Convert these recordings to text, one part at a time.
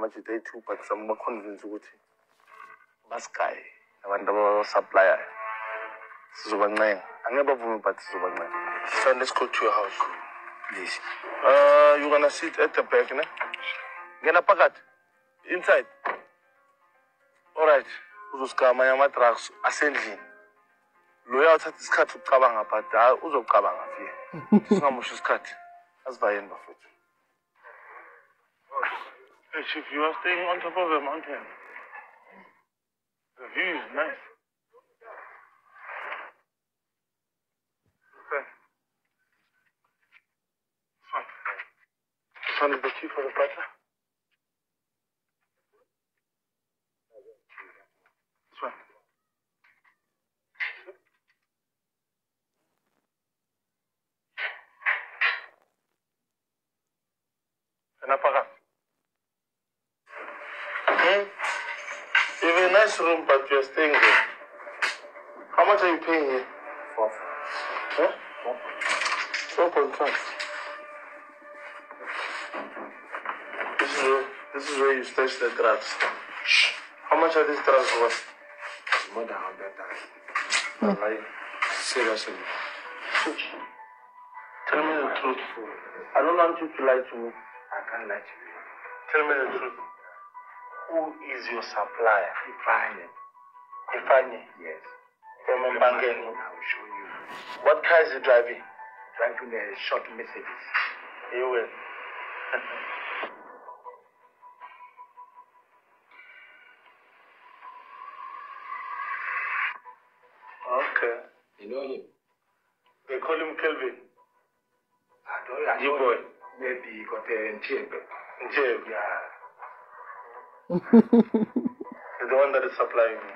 amajita eyi-two but some baconvince ukuthi basigaye abantu sizobancenga angeke but sizobancenga so let's go to your house. Please. uh, you're gonna sit at the back ne? Ngena phakathi. Inside. Alright uzosigama ama-drugs asendlini. Loya uthatha isikhathi ukucabanga but hayi uzokucabanga fie singamoshi isikhathi. Asivayeni bafethu Hey, Chief, you are staying on top of a mountain. The view is nice. This one. Is the chief of the butter. This one. And apaka. Nice room, but you're staying there. How much are you paying here? Four. Huh? Four point five. This is where this is where you stash the drugs. How much are these drugs worth? More than hundred thousand. Like, Seriously. Tell me the truth. I don't want you to lie to me. I can't lie to you. Tell me the truth. Who is your supplier? Ifine. Ifani Yes. from I Mbangeni. will show you. What car is he driving? Driving a short Mercedes. You will. okay. You know him? They call him Kelvin. I don't I You boy. Maybe he got a NTB. Jay. Yeah. He's the one that is supplying you.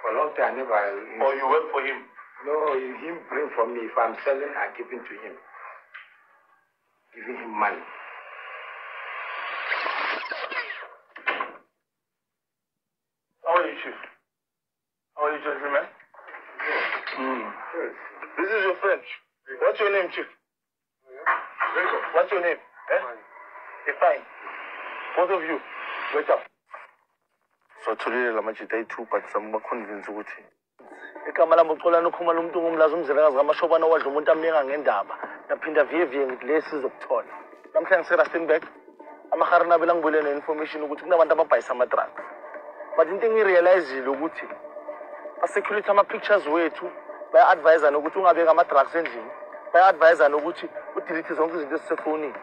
For a long time, I never. Or you work for him. No, him bring for me. If I'm selling, I give it to him. Giving him money. How are you, Chief? How are you, gentlemen? Hmm. Yes. This is your friend. What's your name, Chief? What's your name? Eh? Okay, fine. Both of you, wait up. So tholile la majita ayi-two but some baconvince ukuthi igama lami uxolani ukhuluma lo muntu ngumlazi umzilekazi kamashobana wadla umuntu amnika ngendaba. Yaphinda viyeviye ngithi le sizokuthola. Namhlanje ngiserustenburg amahari nabe langibuyele ne-information ukuthi kunabantu ababhayisa ama-drugs but into engiyirealizile ukuthi basecurity ama-pictures wethu baya-advisa nokuthi ungabeki ama-drugs endlini. Baya-advisa nokuthi udelete zonke izinto ezisefonini.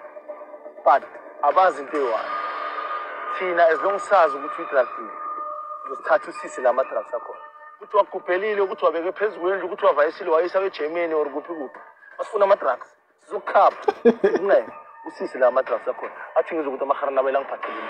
But abazi into eyi-one thina as long sazi ukuthi uyi-drug uzosithatha usise la ma-drugs akhona ukuthi wagubhelile ukuthi wabeke phezu kwendlu ukuthi wavayisile wayisa egermany or kuphi kuphi. Basifuna ama-drugs sizokukhapha. Sikuncele usise la ma-drugs akhona athi ngizwe ukuthi amahara nabela angiphatheleni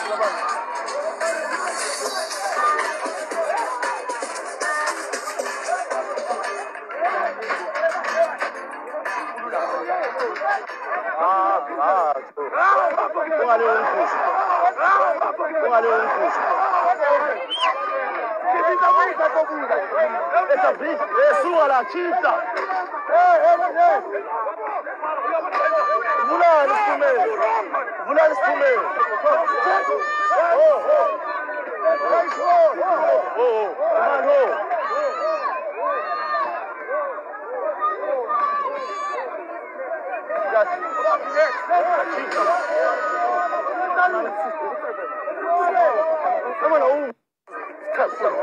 própria, vai. É sua, latita. Mulheres primeiro. Mulheres primeiro.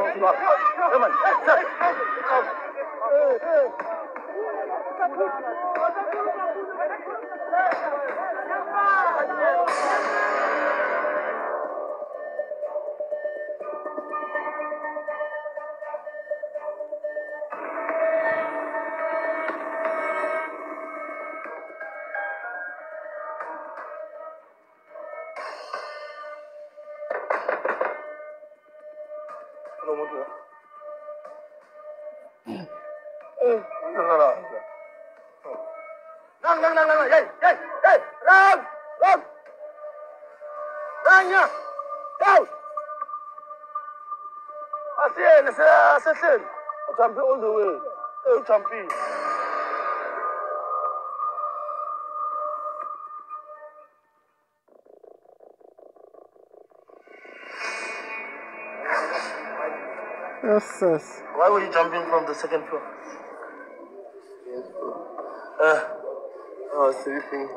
Come on. Come on. Stop. Ranya! Down! Asiyene, sehleli. Ujumpe all the way. Eh, ujumpile. Yes, yes. Why were you jumping from the second floor? Uh, I was sleeping.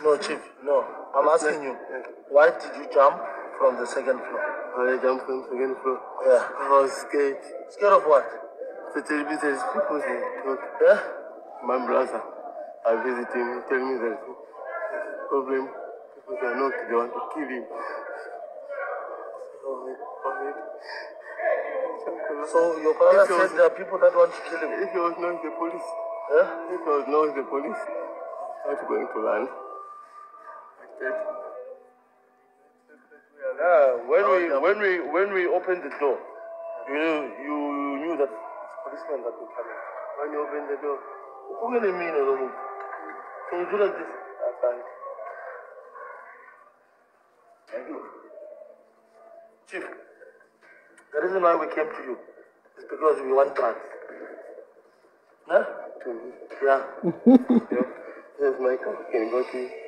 no, Chief, no. I'm asking you, why did you jump from the second floor? I jumped from the second floor. Yeah. I was scared. Scared of what? To tell me there's people there. Yeah? my brother, I visit him. He tell me there's problem. People are not, they want to kill him. So I cried. So your father was- said there are people that want to kill him. If it was not the police, Yeah? if it was not the police, I'm not going to land. That. Yeah. When we oh, when we when we opened the door, you knew you knew that it's policemen that were coming. When you open the door, Who can you mean, Olomu? Can you do like this? I can't. Thank you. Chief, the reason why we came to you is because we want drugs. Huh? Yeah. Yeah. Here's my car. Can you go to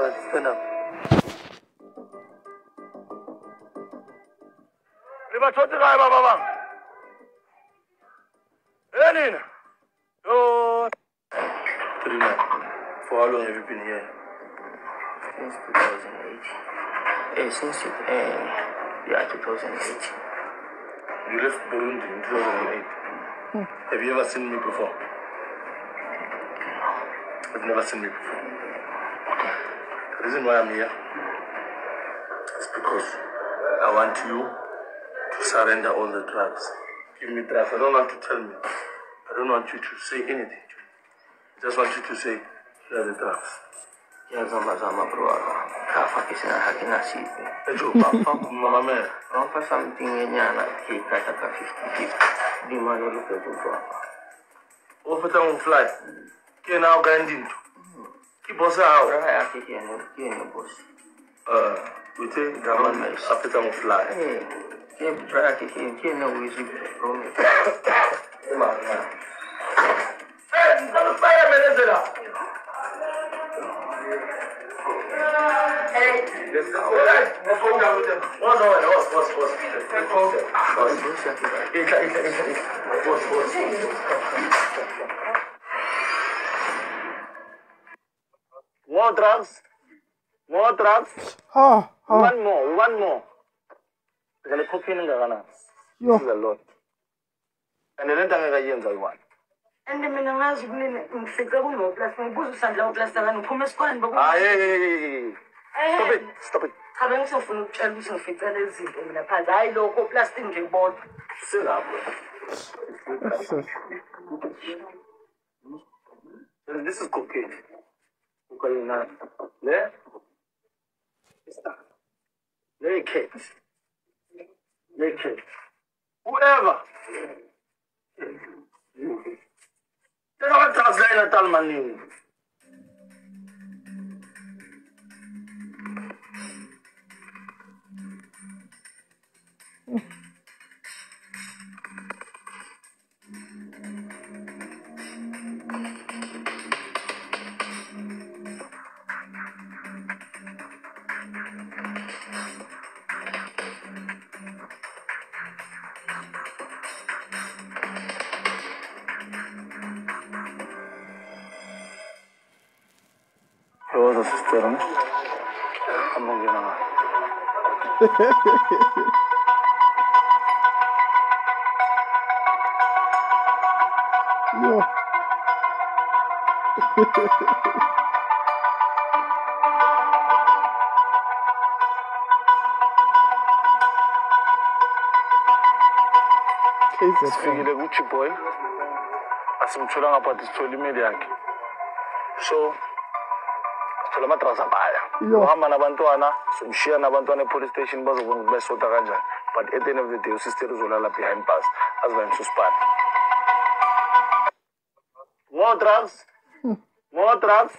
right, stand up. libathothi kaye baba e yo for how long have you been here Since 2008. Eh, since it, yeah, 2008. You left burundi in 2008 have you ever seen me before? You've never seen me before. Okay the reason why i'm here is because i want you to surrender all the drugs. Give me drugs. I don't want to tell me. I don't want you to say anything to me. I just want you to say here are the drugs ja zamba zamba broaga hakina sipe juba something fly uh fly! Listen up. Hey, let's go. Let's go down with them. What's on? What's, what's, what's? Let's go there. What's, Boss yake ba. Ita, ita, ita, ita. What's, what's? More drugs. More drugs. Ah, ah, One more, one more. Ngale cocaine ngakana. yo. This is a lot. And then ngakayenza yi-one. and Endemina ngazi kunini ngifike kunoplas ngibuza usandla uplasta ngani ngiphuma ah, eh, eh, eh, stop it stop it. Plastic nje bodwa Silapho This is cocaine. Cocaine na. Whoever. తర్వాత అసలైన తలమని Görün. Ama yanıma. Yok. Sivile Gucci boy asimuthulanga participatory imeli yakhe so thola ama-drugs abaya uhamba nabantwana somshiya nabantwana e-police station bazobona ukuthi bayisota kanjani but at the end of the day usister uzolala behind bus azibanisuspana more drugs more drugs